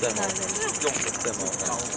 这么用这么